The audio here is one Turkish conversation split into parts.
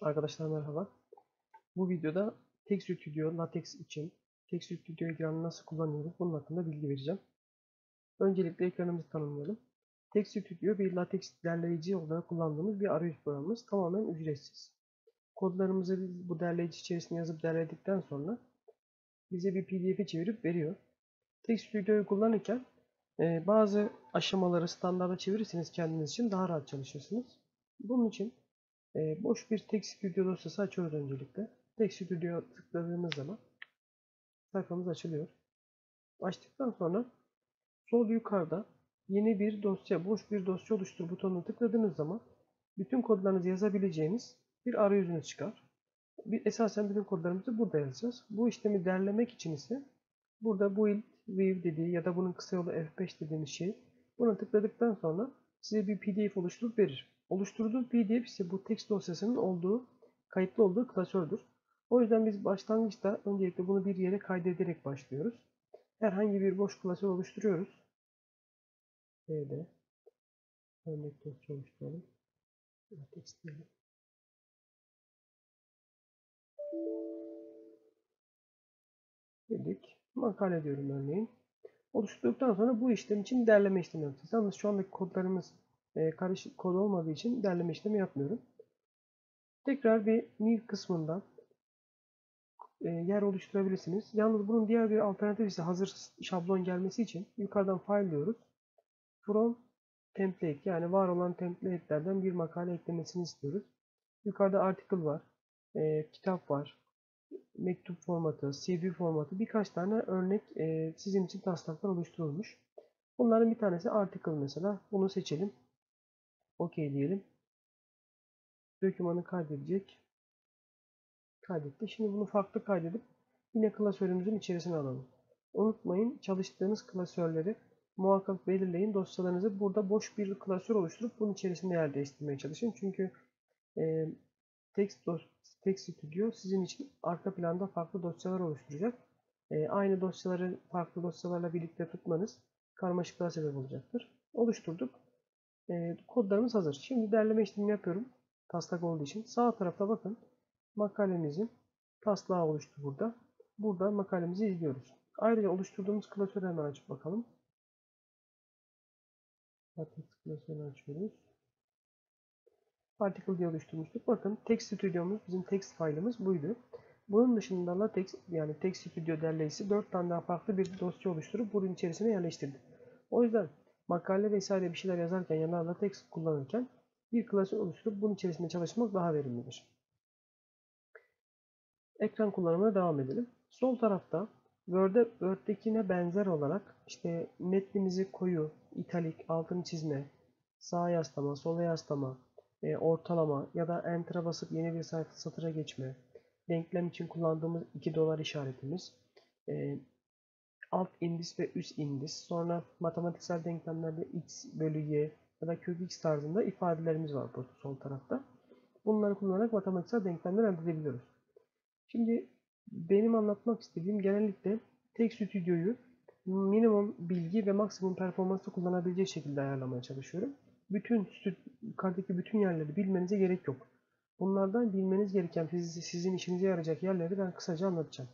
Arkadaşlar merhaba. Bu videoda Text Studio LaTeX için Text Studio ekranını nasıl kullanıyoruz bunun hakkında bilgi vereceğim. Öncelikle ekranımızı tanımlayalım. Text Studio bir LaTeX derleyici olarak kullandığımız bir arayüz programımız. Tamamen ücretsiz. Kodlarımızı biz bu derleyici içerisine yazıp derledikten sonra bize bir pdf'e çevirip veriyor. Text Studio'yu kullanırken e, bazı aşamaları standarda çevirirseniz kendiniz için daha rahat çalışırsınız. Bunun için e, boş bir Text Studio dosyası açıyoruz öncelikle. Text Studio tıkladığımız zaman sayfamız açılıyor. Açtıktan sonra sol yukarıda yeni bir dosya, boş bir dosya oluştur butonuna tıkladığınız zaman bütün kodlarınızı yazabileceğiniz bir arayüzünüz çıkar. Bir, esasen bütün kodlarımızı burada yazacağız. Bu işlemi derlemek için ise burada build view dediği ya da bunun kısa yolu F5 dediğimiz şey buna tıkladıktan sonra size bir pdf oluşturup verir. Oluşturduğu pdf ise bu text dosyasının olduğu, kayıtlı olduğu klasördür. O yüzden biz başlangıçta öncelikle bunu bir yere kaydederek başlıyoruz. Herhangi bir boş klasör oluşturuyoruz. B'de örnek dosya oluşturalım. Text diyelim. Dedik. Makale diyorum örneğin. Oluşturduktan sonra bu işlem için derleme işlemi yapacağız. Yalnız şu andaki kodlarımız e, karışık kod olmadığı için derleme işlemi yapmıyorum. Tekrar bir new kısmından e, yer oluşturabilirsiniz. Yalnız bunun diğer bir alternatifi ise hazır şablon gelmesi için yukarıdan file diyoruz. From template yani var olan template'lerden bir makale eklemesini istiyoruz. Yukarıda article var, e, kitap var, mektup formatı, CV formatı birkaç tane örnek e, sizin için taslaklar oluşturulmuş. Bunların bir tanesi article mesela. Bunu seçelim. OK diyelim. Dokümanı kaydedecek. Kaydetti. Şimdi bunu farklı kaydedip yine klasörümüzün içerisine alalım. Unutmayın çalıştığınız klasörleri muhakkak belirleyin. Dosyalarınızı burada boş bir klasör oluşturup bunun içerisinde yer değiştirmeye çalışın. Çünkü e, text, text Studio sizin için arka planda farklı dosyalar oluşturacak. E, aynı dosyaları farklı dosyalarla birlikte tutmanız karmaşıklığa sebep olacaktır. Oluşturduk. E, kodlarımız hazır. Şimdi derleme işlemini yapıyorum. Taslak olduğu için. Sağ tarafta bakın. Makalemizin taslağı oluştu burada. Burada makalemizi izliyoruz. Ayrıca oluşturduğumuz klasörü hemen açıp bakalım. Latex klasörünü açıyoruz. Particle diye oluşturmuştuk. Bakın Text Studio'muz, bizim text failimiz buydu. Bunun dışında Latex yani Text Studio derleyicisi 4 tane daha farklı bir dosya oluşturup bunun içerisine yerleştirdi. O yüzden makale vesaire bir şeyler yazarken ya da LaTeX kullanırken bir klasör oluşturup bunun içerisinde çalışmak daha verimlidir. Ekran kullanımına devam edelim. Sol tarafta Word'e, Word'dekine benzer olarak işte metnimizi koyu, italik, altını çizme, sağa yaslama, sola yaslama, e, ortalama ya da enter'a basıp yeni bir sayfa satıra geçme, denklem için kullandığımız 2 dolar işaretimiz, e, alt indis ve üst indis, sonra matematiksel denklemlerde x bölü y ya da kök x tarzında ifadelerimiz var burada sol tarafta. Bunları kullanarak matematiksel denklemler elde edebiliyoruz. Şimdi benim anlatmak istediğim genellikle Text Studio'yu minimum bilgi ve maksimum performansla kullanabilecek şekilde ayarlamaya çalışıyorum. Bütün yukarıdaki bütün yerleri bilmenize gerek yok. Bunlardan bilmeniz gereken sizin işinize yarayacak yerleri ben kısaca anlatacağım.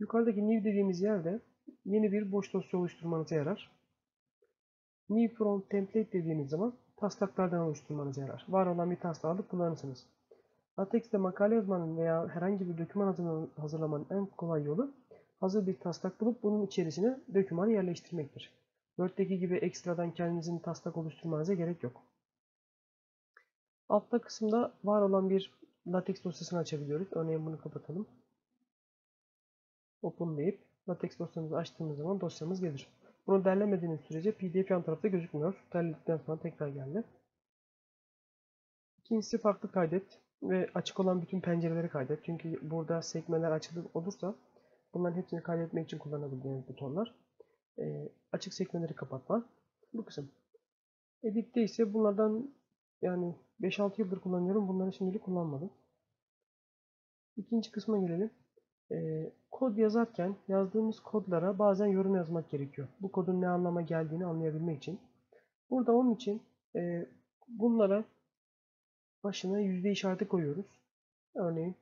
Yukarıdaki new dediğimiz yerde yeni bir boş dosya oluşturmanıza yarar. New from template dediğiniz zaman taslaklardan oluşturmanıza yarar. Var olan bir taslağı alıp kullanırsınız. LaTex'te makale yazmanın veya herhangi bir doküman hazırlamanın en kolay yolu hazır bir taslak bulup bunun içerisine dokümanı yerleştirmektir. Word'deki gibi ekstradan kendinizin taslak oluşturmanıza gerek yok. Altta kısımda var olan bir LaTeX dosyasını açabiliyoruz. Örneğin bunu kapatalım. Open deyip LaTeX dosyamızı açtığımız zaman dosyamız gelir. Bunu derlemediğiniz sürece PDF yan tarafta gözükmüyor. Derledikten sonra tekrar geldi. İkincisi farklı kaydet ve açık olan bütün pencereleri kaydet. Çünkü burada sekmeler açılı olursa bunların hepsini kaydetmek için kullanabildiğiniz butonlar. E, açık sekmeleri kapatma. Bu kısım. Edit'te ise bunlardan yani 5-6 yıldır kullanıyorum. Bunları şimdilik kullanmadım. İkinci kısma gelelim. E, kod yazarken yazdığımız kodlara bazen yorum yazmak gerekiyor. Bu kodun ne anlama geldiğini anlayabilmek için. Burada onun için e, bunlara başına yüzde işareti koyuyoruz. Örneğin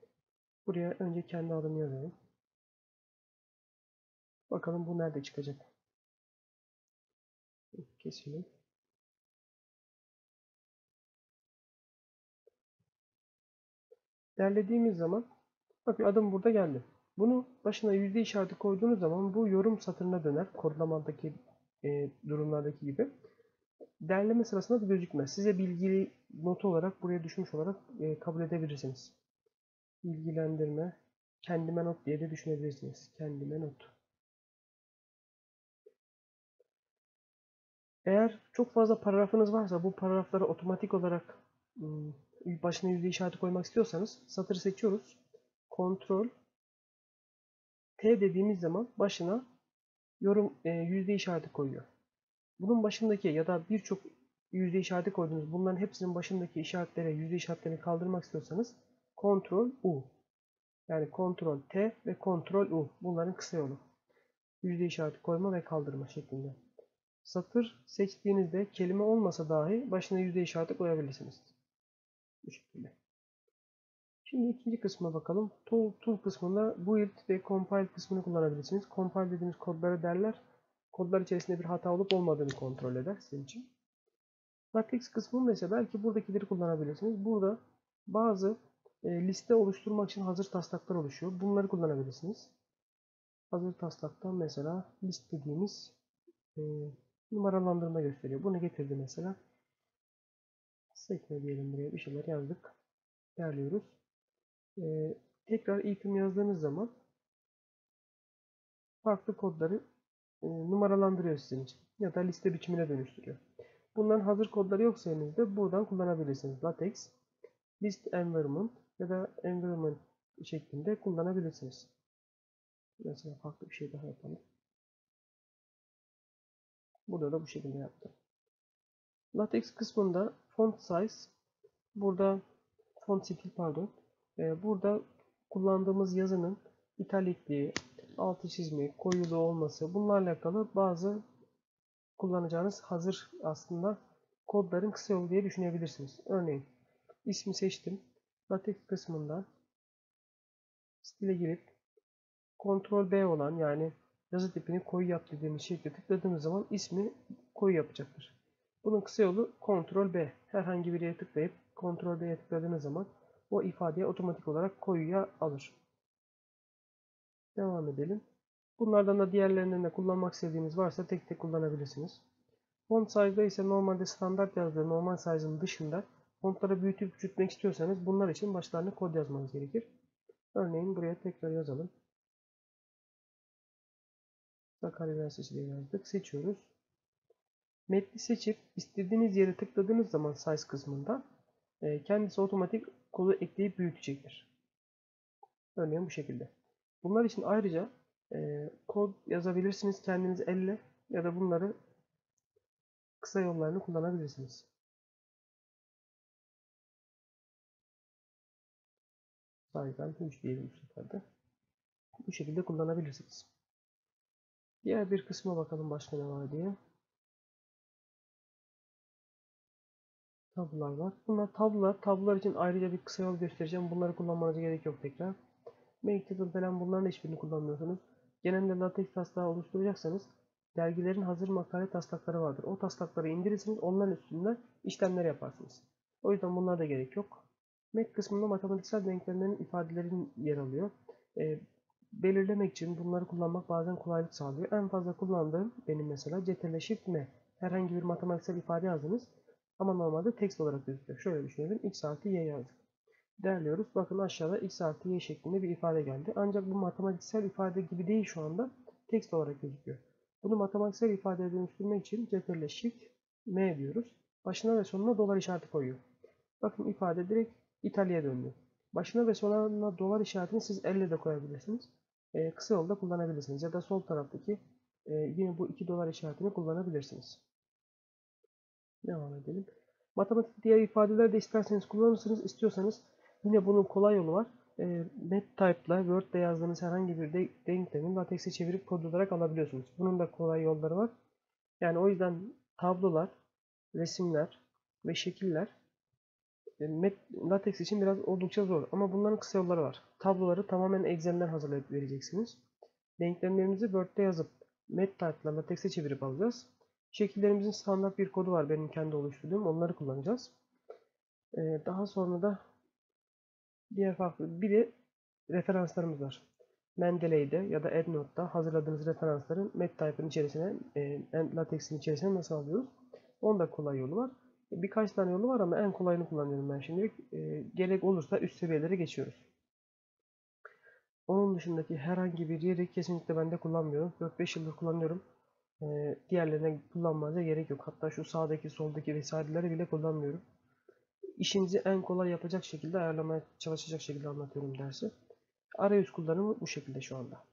buraya önce kendi adımı yazayım. Bakalım bu nerede çıkacak. Keselim. Derlediğimiz zaman bakın adım burada geldi. Bunu başına yüzde işareti koyduğunuz zaman bu yorum satırına döner. Kodlamadaki e, durumlardaki gibi. Derleme sırasında da gözükmez. Size bilgili notu olarak buraya düşmüş olarak e, kabul edebilirsiniz. Bilgilendirme, kendime not diye de düşünebilirsiniz. Kendime not. Eğer çok fazla paragrafınız varsa bu paragrafları otomatik olarak ım, başına yüzde işareti koymak istiyorsanız satırı seçiyoruz. Kontrol T dediğimiz zaman başına yorum e, yüzde işareti koyuyor. Bunun başındaki ya da birçok yüzde işareti koydunuz. Bunların hepsinin başındaki işaretlere, yüzde işaretlerini kaldırmak istiyorsanız Ctrl U. Yani Ctrl T ve Ctrl U. Bunların kısa yolu. Yüzde işareti koyma ve kaldırma şeklinde. Satır seçtiğinizde kelime olmasa dahi başına yüzde işareti koyabilirsiniz. Bu şekilde. Şimdi ikinci kısma bakalım. Tool, tool kısmında build ve compile kısmını kullanabilirsiniz. Compile dediğimiz kodları derler. Kodlar içerisinde bir hata olup olmadığını kontrol eder sizin için. Latex kısmında ise belki buradakileri kullanabilirsiniz. Burada bazı e, liste oluşturmak için hazır taslaklar oluşuyor. Bunları kullanabilirsiniz. Hazır taslaktan mesela list dediğimiz e, numaralandırma gösteriyor. Bunu getirdi mesela. Sekme diyelim buraya bir şeyler yazdık. Derliyoruz. Ee, tekrar item yazdığınız zaman farklı kodları e, numaralandırıyor sizin için. Ya da liste biçimine dönüştürüyor. Bunların hazır kodları yoksa elinizde buradan kullanabilirsiniz. Latex, list environment ya da environment şeklinde kullanabilirsiniz. Mesela farklı bir şey daha yapalım. Burada da bu şekilde yaptım. Latex kısmında font size burada font stil pardon burada kullandığımız yazının italikliği, altı çizme, koyulu olması bunlarla alakalı bazı kullanacağınız hazır aslında kodların kısa yolu diye düşünebilirsiniz. Örneğin ismi seçtim. Latex kısmından stile girip Ctrl B olan yani yazı tipini koyu yap dediğimiz şekilde tıkladığınız zaman ismi koyu yapacaktır. Bunun kısa yolu Ctrl B. Herhangi bir yere tıklayıp Ctrl B'ye tıkladığınız zaman o ifadeye otomatik olarak koyuya alır. Devam edelim. Bunlardan da diğerlerinden de kullanmak istediğiniz varsa tek tek kullanabilirsiniz. Font size'da ise normalde standart yazdığı normal size'ın dışında fontları büyütüp küçültmek istiyorsanız bunlar için başlarına kod yazmanız gerekir. Örneğin buraya tekrar yazalım. Sakarya Üniversitesi diye yazdık. Seçiyoruz. Metni seçip istediğiniz yere tıkladığınız zaman size kısmında kendisi otomatik kodu ekleyip büyütecektir. Örneğin bu şekilde. Bunlar için ayrıca e, kod yazabilirsiniz kendiniz elle ya da bunları kısa yollarını kullanabilirsiniz. Saydan 3 diyelim bu seferde. Bu şekilde kullanabilirsiniz. Diğer bir kısma bakalım başka ne var diye. Tablolar var. Bunlar tablolar. Tablolar için ayrıca bir kısa yol göstereceğim. Bunları kullanmanıza gerek yok tekrar. Make falan bunların hiçbirini kullanmıyorsunuz. Genelde latex taslağı oluşturacaksanız dergilerin hazır makale taslakları vardır. O taslakları indirirsiniz. Onların üstünde işlemler yaparsınız. O yüzden bunlara da gerek yok. Mac kısmında matematiksel denklemlerin ifadelerin yer alıyor. E, belirlemek için bunları kullanmak bazen kolaylık sağlıyor. En fazla kullandığım benim mesela CTRL Shift M. Herhangi bir matematiksel ifade yazdınız. Ama normalde text olarak gözüküyor. Şöyle düşünelim. X artı Y yazdık. Değerliyoruz. Bakın aşağıda X artı Y şeklinde bir ifade geldi. Ancak bu matematiksel ifade gibi değil şu anda. Text olarak gözüküyor. Bunu matematiksel ifadeye dönüştürmek için CTRL Shift M diyoruz. Başına ve sonuna dolar işareti koyuyor. Bakın ifade direkt İtalya'ya döndü. Başına ve sonuna dolar işaretini siz elle de koyabilirsiniz. Ee, kısa yolda kullanabilirsiniz. Ya da sol taraftaki e, yine bu 2 dolar işaretini kullanabilirsiniz. Devam edelim. Matematik diğer ifadeler de isterseniz kullanırsınız. İstiyorsanız yine bunun kolay yolu var. E, NetType'la Word'de yazdığınız herhangi bir de denklemi LaTeX'e çevirip kod olarak alabiliyorsunuz. Bunun da kolay yolları var. Yani o yüzden tablolar, resimler ve şekiller e, met, latex için biraz oldukça zor ama bunların kısa yolları var. Tabloları tamamen Excel'den hazırlayıp vereceksiniz. Denklemlerimizi Word'de yazıp MetType ile LaTex'e çevirip alacağız. Şekillerimizin standart bir kodu var benim kendi oluşturduğum. Onları kullanacağız. Ee, daha sonra da diğer farklı bir de referanslarımız var. Mendeley'de ya da EndNote'da hazırladığınız referansları MetType'ın içerisine, e, LaTex'in içerisine nasıl alıyoruz? Onda kolay yolu var. E, birkaç tane yolu var ama en kolayını kullanıyorum ben şimdilik. E, gerek olursa üst seviyelere geçiyoruz. Onun dışındaki herhangi bir yeri kesinlikle ben de kullanmıyorum. 4-5 yıldır kullanıyorum. E, diğerlerine kullanmanıza gerek yok. Hatta şu sağdaki soldaki vesaireleri bile kullanmıyorum. İşinizi en kolay yapacak şekilde ayarlamaya çalışacak şekilde anlatıyorum dersi. Arayüz kullanımı bu şekilde şu anda.